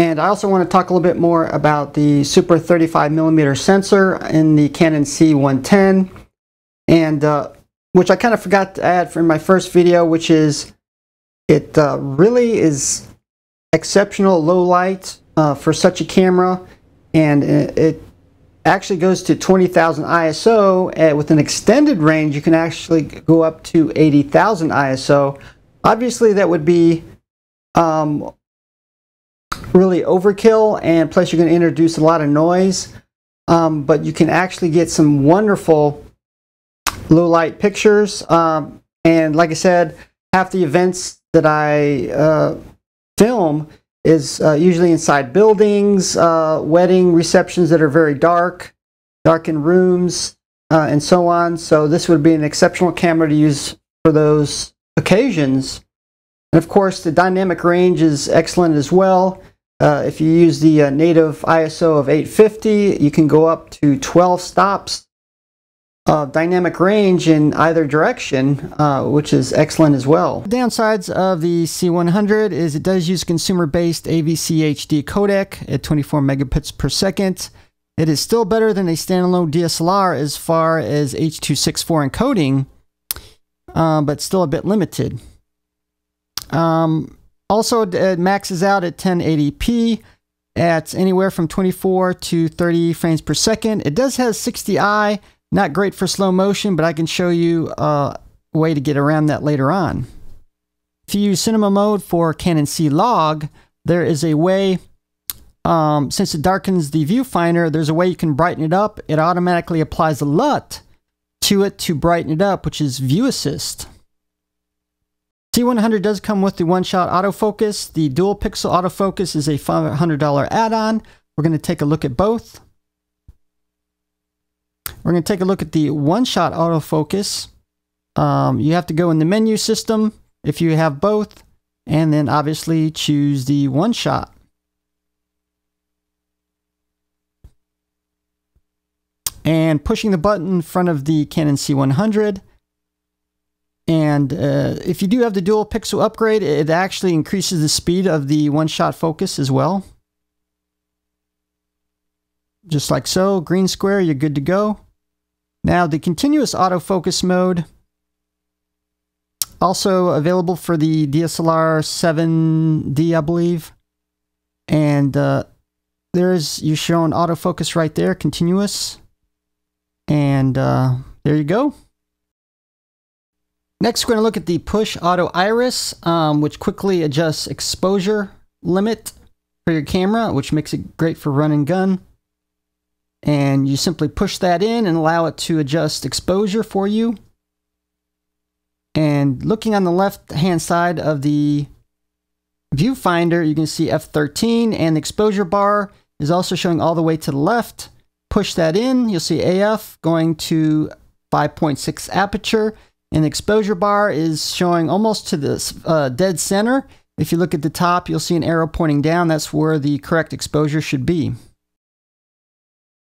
And I also want to talk a little bit more about the Super 35 millimeter sensor in the Canon C100, and uh, which I kind of forgot to add for my first video, which is it uh, really is exceptional low light uh, for such a camera, and it actually goes to 20,000 ISO. And with an extended range, you can actually go up to 80,000 ISO. Obviously, that would be um, really overkill and plus you're going to introduce a lot of noise. Um, but you can actually get some wonderful low light pictures. Um, and like I said half the events that I uh, film is uh, usually inside buildings uh, wedding receptions that are very dark darkened rooms uh, and so on. So this would be an exceptional camera to use for those occasions. And of course the dynamic range is excellent as well uh, if you use the uh, native ISO of 850, you can go up to 12 stops of dynamic range in either direction, uh, which is excellent as well. The downsides of the C100 is it does use consumer-based AVC HD codec at 24 megabits per second. It is still better than a standalone DSLR as far as H.264 encoding, uh, but still a bit limited. Um, also, it maxes out at 1080p at anywhere from 24 to 30 frames per second. It does have 60i, not great for slow motion, but I can show you a way to get around that later on. If you use cinema mode for Canon C Log, there is a way, um, since it darkens the viewfinder, there's a way you can brighten it up. It automatically applies a LUT to it to brighten it up, which is View Assist. C100 does come with the one-shot autofocus. The dual pixel autofocus is a $500 add-on. We're going to take a look at both. We're going to take a look at the one-shot autofocus. Um, you have to go in the menu system if you have both, and then obviously choose the one-shot. And pushing the button in front of the Canon C100 and uh, if you do have the dual pixel upgrade, it actually increases the speed of the one-shot focus as well. Just like so, green square, you're good to go. Now the continuous autofocus mode, also available for the DSLR 7D, I believe. And uh, there's, you're showing autofocus right there, continuous. And uh, there you go. Next, we're going to look at the push auto iris, um, which quickly adjusts exposure limit for your camera, which makes it great for run and gun. And you simply push that in and allow it to adjust exposure for you. And looking on the left hand side of the viewfinder, you can see F13 and the exposure bar is also showing all the way to the left. Push that in, you'll see AF going to 5.6 aperture and the exposure bar is showing almost to the uh, dead center. If you look at the top, you'll see an arrow pointing down. That's where the correct exposure should be.